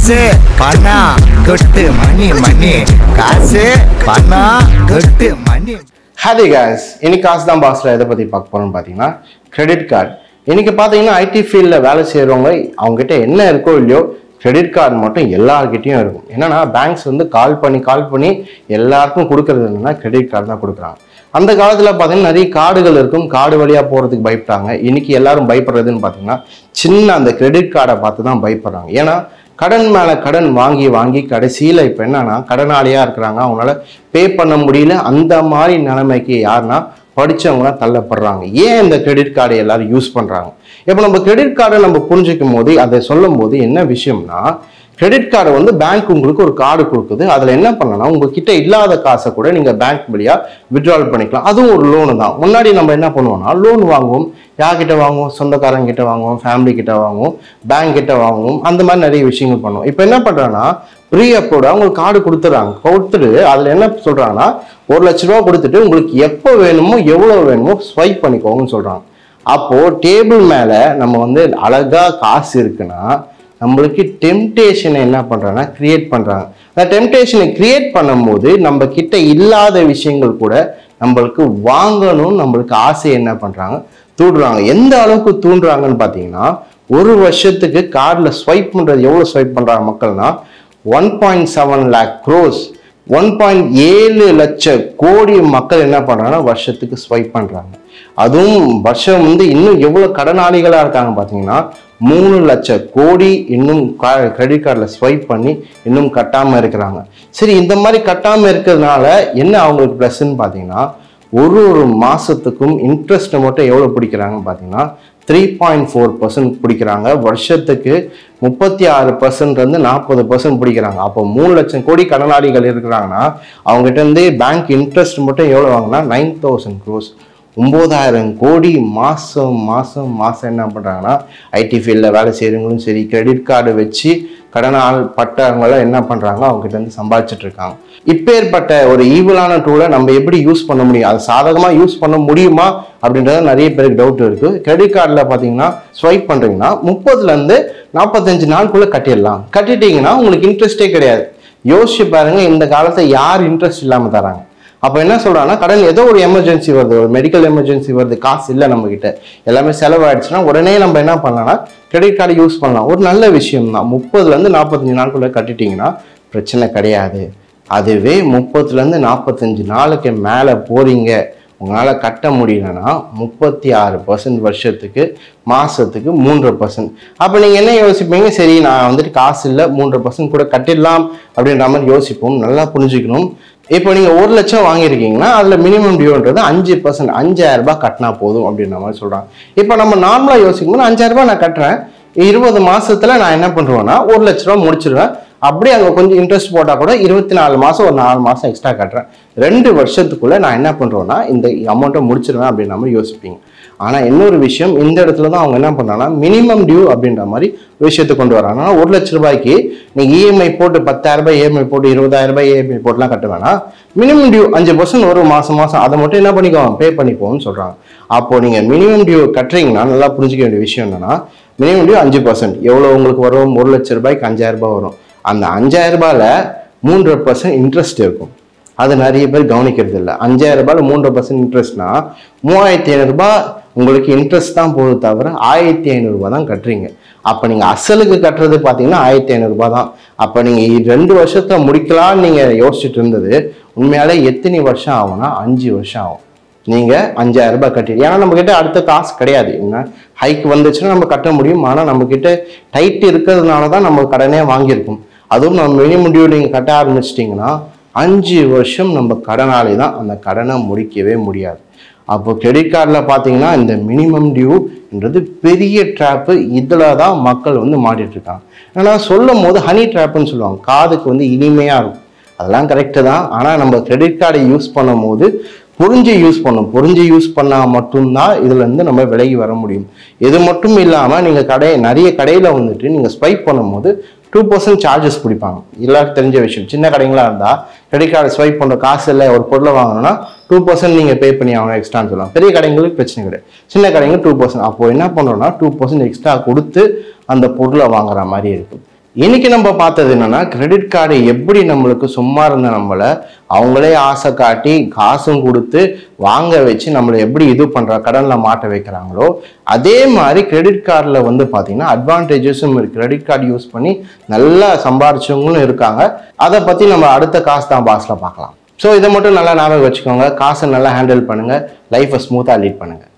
காசு பணம் கொட்டு மணி மணி. காசு பணம் கொட்டு மணி. ஹாதி கேஸ் இன்னைக்கு காசு தான் பாஸ்ல எதை பற்றி பார்க்க போகிறோம்னு பார்த்தீங்கன்னா கிரெடிட் கார்டு இன்னைக்கு பார்த்தீங்கன்னா ஐடி ஃபீல்டில் வேலை செய்கிறவங்க அவங்ககிட்ட என்ன இருக்கோ இல்லையோ கிரெடிட் கார்டு மட்டும் எல்லார்கிட்டயும் இருக்கும். என்னன்னா பேங்க்ஸ் வந்து கால் பண்ணி கால் பண்ணி எல்லாருக்கும் கொடுக்கறது என்னன்னா கிரெடிட் கார்டு தான் கொடுக்குறாங்க. அந்த காலத்தில் பார்த்தீங்கன்னா நிறைய கார்டுகள் இருக்கும். கார்டு வழியாக போகிறதுக்கு பயப்பட்டாங்க. இன்றைக்கி எல்லாரும் பயப்படுறதுன்னு பார்த்தீங்கன்னா சின்ன அந்த கிரெடிட் கார்டை பார்த்து தான் பயப்படுறாங்க. ஏன்னா கடன் மேலே கடன் வாங்கி வாங்கி கடைசியில் இப்போ என்னன்னா கடனாளியாக இருக்கிறாங்க. அவங்களால பே பண்ண முடியல. அந்த மாதிரி நிலைமைக்கு யாருன்னா படித்தவங்களாம் தள்ளப்படுறாங்க. ஏன் இந்த கிரெடிட் கார்டை எல்லாரும் யூஸ் பண்ணுறாங்க இப்போ நம்ம கிரெடிட் கார்டை நம்ம புரிஞ்சிக்கும் போது அதை சொல்லும் போது என்ன விஷயம்னா கிரெடிட் கார்டு வந்து பேங்க் உங்களுக்கு ஒரு கார்டு கொடுக்குது. அதில் என்ன பண்ணலாம் உங்ககிட்ட இல்லாத காசை கூட நீங்கள் பேங்க் வழியாக விட்ரால் பண்ணிக்கலாம். அதுவும் ஒரு லோனு தான். முன்னாடி நம்ம என்ன பண்ணுவோம்னா லோன் வாங்குவோம். யார்கிட்ட வாங்குவோம்? சொந்தக்காரங்க கிட்ட வாங்குவோம் ஃபேமிலி கிட்ட வாங்குவோம் பேங்க் கிட்ட வாங்குவோம். அந்த மாதிரி நிறைய விஷயங்கள் பண்ணுவோம். இப்போ என்ன பண்ணுறாங்கன்னா ப்ரீ அப்போட அவங்களுக்கு கார்டு கொடுத்துட்றாங்க. கொடுத்துட்டு அதில் என்ன சொல்கிறாங்கன்னா ஒரு லட்ச ரூபா கொடுத்துட்டு உங்களுக்கு எப்போ வேணுமோ எவ்வளோ வேணுமோ ஸ்வைப் பண்ணிக்கோங்கன்னு சொல்கிறாங்க அப்போது டேபிள் மேலே நம்ம வந்து அழகாக காசு இருக்குன்னா நம்மளுக்கு டெம்டேஷனை என்ன பண்ணுறாங்கன்னா க்ரியேட் பண்ணுறாங்க அந்த டெம்டேஷனை க்ரியேட் பண்ணும்போது நம்ம கிட்ட இல்லாத விஷயங்கள் கூட நம்மளுக்கு வாங்கணும் நம்மளுக்கு ஆசை என்ன பண்ணுறாங்க தூண்டுறாங்க. எந்த அளவுக்கு தூண்டுறாங்கன்னு பார்த்தீங்கன்னா ஒரு வருஷத்துக்கு கார்டில் ஸ்வைப் பண்ணுறது எவ்வளோ ஸ்வைப் பண்ணுறாங்க மக்கள்னா one point seven lakh crores one point ஏழு லட்ச கோடி மக்கள் என்ன பண்ணுறாங்கன்னா வருஷத்துக்கு ஸ்வைப் பண்ணுறாங்க அதுவும் வருஷம் வந்து இன்னும் எவ்வளோ கடனாளிகளாக இருக்காங்க பார்த்தீங்கன்னா மூணு லட்சம் கோடி இன்னும் கிரெடிட் கார்டில் ஸ்வைப் பண்ணி இன்னும் கட்டாமல் இருக்கிறாங்க. சரி இந்த மாதிரி கட்டாமல் இருக்கிறதுனால என்ன அவங்களுக்கு ப்ளஸ்ன்னு பார்த்தீங்கன்னா ஒரு ஒரு மாதத்துக்கும் இன்ட்ரெஸ்ட்டை மட்டும் எவ்வளோ பிடிக்கிறாங்கன்னு பார்த்தீங்கன்னா த்ரீ பாயிண்ட் ஃபோர் பர்சன்ட் பிடிக்கிறாங்க. வருஷத்துக்கு முப்பத்தி ஆறு பர்சன்ட்லேருந்து நாற்பது பர்சன்ட் பிடிக்கிறாங்க. அப்போ மூணு லட்சம் கோடி கடனாளிகள் இருக்கிறாங்கன்னா அவங்ககிட்ட இருந்து பேங்க் இன்ட்ரெஸ்ட் மட்டும் எவ்வளோ வாங்கினா நைன் தௌசண்ட் க்ரோஸ் ஒம்பதாயிரம் கோடி மாதம் மாதம் மாதம் என்ன பண்ணுறாங்கன்னா ஐடி ஃபீல்டில் வேலை செய்கிறவங்களும் சரி கிரெடிட் கார்டு வச்சு கடனால் பட்டவங்களாம் என்ன பண்ணுறாங்க அவங்ககிட்ட இருந்து சம்பாதிச்சுட்டு இருக்காங்க. இப்பேற்பட்ட ஒரு ஈவலான டூலை நம்ம எப்படி யூஸ் பண்ண முடியும்? அது சாதகமாக யூஸ் பண்ண முடியுமா? அப்படின்றது நிறைய பேருக்கு டவுட் இருக்குது கிரெடிட் கார்டில் பார்த்தீங்கன்னா ஸ்வைப் பண்ணுறீங்கன்னா முப்பதுலேருந்து நாற்பத்தஞ்சு நாளுக்குள்ளே கட்டிடலாம். கட்டிட்டீங்கன்னா உங்களுக்கு இன்ட்ரெஸ்ட்டே கிடையாது. யோசிச்சு பாருங்கள் இந்த காலத்தை யார் இன்ட்ரெஸ்ட் இல்லாமல் தராங்க அப்போ என்ன சொல்றாங்கன்னா கடன் ஏதோ ஒரு எமர்ஜென்சி வருது ஒரு மெடிக்கல் எமர்ஜென்சி வருது காசு இல்லை நம்ம கிட்ட எல்லாமே செலவாயிடுச்சுன்னா உடனே நம்ம என்ன பண்ணலாம்னா கிரெடிட் கார்டு யூஸ் பண்ணலாம். ஒரு நல்ல விஷயம் தான் முப்பதுலேருந்து நாற்பத்தஞ்சு நாளுக்குள்ள கட்டிட்டீங்கன்னா பிரச்சனை கிடையாது. அதுவே முப்பத்துலேருந்து நாற்பத்தஞ்சு நாளுக்கு மேலே போறீங்க. உங்களால் கட்ட முடியலன்னா முப்பத்தி ஆறு பர்சன்ட் வருஷத்துக்கு மாதத்துக்கு மூன்றரை பர்சன்ட் அப்போ நீங்கள் என்ன யோசிப்பீங்க? சரி நான் வந்துட்டு காசு இல்லை மூன்றரை பர்சன்ட் கூட கட்டிடலாம் அப்படின்ற மாதிரி யோசிப்போம். நல்லா புரிஞ்சுக்கணும். இப்போ நீங்கள் ஒரு லட்சம் வாங்கியிருக்கீங்கன்னா அதில் மினிமம் டியூன்றது அஞ்சு பர்சன்ட் அஞ்சாயிரம் ரூபாய் கட்டினா போதும் அப்படின்ற மாதிரி சொல்கிறாங்க இப்போ நம்ம நார்மலாக யோசிக்கும் போது அஞ்சாயிரம் ரூபாய் நான் கட்டுறேன். இருபது மாதத்தில் நான் என்ன பண்ணுவேன்னா ஒரு லட்ச ரூபா முடிச்சிருவேன். அப்படியே அங்கே கொஞ்சம் இன்ட்ரெஸ்ட் போட்டால் கூட இருபத்தி நாலு மாதம் ஒரு நாலு மாதம் எக்ஸ்ட்ரா கட்டுறேன். ரெண்டு வருஷத்துக்குள்ளே நான் என்ன பண்ணுறேன்னா இந்த அமௌண்ட்டை முடிச்சிருவேன் அப்படின்ற மாதிரி யோசிப்பீங்க. ஆனால் இன்னொரு விஷயம் இந்த இடத்துல தான் அவங்க என்ன பண்ணாங்கன்னா மினிமம் டியூ அப்படின்ற மாதிரி விஷயத்தை கொண்டு வராங்க. ஆனால் ஒரு லட்ச ரூபாய்க்கு நீங்கள் இஎம்ஐ போட்டு பத்தாயிரம் ரூபாய் இஎம்ஐ போட்டு இருபதாயிரம் ரூபாய் இஎம்ஐ போட்டுலாம் கட்ட வேணாம். மினிமம் டியூ அஞ்சு பர்சன்ட் வரும் மாதம் மாதம் அதை மட்டும் என்ன பண்ணிக்கோங்க பே பண்ணிப்போம்னு சொல்கிறாங்க அப்போது நீங்கள் மினிமம் டியூ கட்டுறீங்கன்னா நல்லா புரிஞ்சிக்க வேண்டிய விஷயம் என்னன்னா மினிமம் டியூ அஞ்சு பர்சன்ட் எவ்வளோ உங்களுக்கு வரும்? ஒரு லட்ச ரூபாய்க்கு அஞ்சாயிரம் ரூபாய் வரும். அந்த அஞ்சாயிரம் ரூபாயில் மூன்று பர்சன்ட் இன்ட்ரெஸ்ட் இருக்கும். அது நிறைய பேர் கவனிக்கிறது இல்லை. அஞ்சாயிரம் ரூபாயில் மூன்று பர்சன்ட் இன்ட்ரெஸ்ட்னா மூவாயிரத்தி ஐநூறுரூபா உங்களுக்கு இன்ட்ரெஸ்ட் தான் போகுது தவிர ஆயிரத்தி ஐநூறுரூபா தான் கட்டுறீங்க. அப்போ நீங்கள் அசலுக்கு கட்டுறது பார்த்தீங்கன்னா ஆயிரத்தி ஐநூறுரூபா தான். அப்போ நீங்கள் ரெண்டு வருஷத்தை முடிக்கலாம்னு நீங்கள் யோசிச்சுட்டு இருந்தது உண்மையாலே எத்தனை வருஷம் ஆகும்னா அஞ்சு வருஷம் ஆகும். நீங்கள் அஞ்சாயிரம் ரூபாய் கட்டிடு ஏன்னா நம்மக்கிட்ட அடுத்த காசு கிடையாது. என்ன? ஹைக் வந்துச்சுன்னா நம்ம கட்ட முடியும். ஆனால் நம்மக்கிட்ட டைட் இருக்கிறதுனால தான் நம்ம கடனே வாங்கியிருக்கோம். அதுவும் நம்ம மினிமம் டியூ நீங்கள் கட்ட ஆரம்பிச்சிட்டிங்கன்னா அஞ்சு வருஷம் நம்ம கடனாளி தான் அந்த கடனை முடிக்கவே முடியாது. அப்போ கிரெடிட் கார்டில் பார்த்தீங்கன்னா இந்த மினிமம் டியூன்றது பெரிய ட்ராப்பு இதில் தான் மக்கள் வந்து மாட்டிகிட்ருக்காங்க ஏன்னா சொல்லும் போது ஹனி ட்ராப்புன்னு சொல்லுவாங்க. காதுக்கு வந்து இனிமையாக இருக்கும். அதெல்லாம் கரெக்டு தான். ஆனால் நம்ம கிரெடிட் கார்டை யூஸ் பண்ணும்போது புரிஞ்சு யூஸ் பண்ணும் புரிஞ்சு யூஸ் பண்ணால் மட்டும்தான் இதுலேருந்து நம்ம விலகி வர முடியும். இது மட்டும் இல்லாமல் நீங்கள் கடை நிறைய கடையில் வந்துட்டு நீங்கள் ஸ்வைப் பண்ணும்போது டூ பர்சன்ட் சார்ஜஸ் பிடிப்பாங்க. எல்லாருக்கும் தெரிஞ்ச விஷயம். சின்ன கடைங்களாக இருந்தால் கிரெடிட் கார்டு ஸ்வைப் பண்ணுற காசு இல்லை ஒரு பொருளை வாங்கணும்னா டூ பர்சன்ட் நீங்கள் பே பண்ணி ஆகணும் எக்ஸ்ட்ரான்னு சொல்லலாம் பெரிய கடைங்களுக்கு பிரச்சனை கிடையாது. சின்ன கடைங்க டூ பர்சன்ட் அப்போது என்ன பண்ணுறோம்னா டூ பர்சன்ட் எக்ஸ்ட்ரா கொடுத்து அந்த பொருளை வாங்குற மாதிரி இருக்கும். இன்னைக்கு நம்ம பார்த்தது என்னன்னா கிரெடிட் கார்டு எப்படி நம்மளுக்கு சும்மா இருந்த நம்மளை அவங்களே ஆசை காட்டி காசும் கொடுத்து வாங்க வச்சு நம்மளை எப்படி இது பண்ணுற கடனில் மாட்ட வைக்கிறாங்களோ அதே மாதிரி கிரெடிட் கார்டில் வந்து பார்த்தீங்கன்னா அட்வான்டேஜஸும் இருக்குது கிரெடிட் கார்டு யூஸ் பண்ணி நல்லா சம்பாரிச்சவங்களும் இருக்காங்க. அதை பற்றி நம்ம அடுத்த காசு தான் பாஸில் பார்க்கலாம். ஸோ இதை மட்டும் நல்லா ஞாபகம் வச்சுக்கோங்க. காசை நல்லா ஹேண்டில் பண்ணுங்க. லைஃப்பை ஸ்மூத்தாக லீட் பண்ணுங்கள்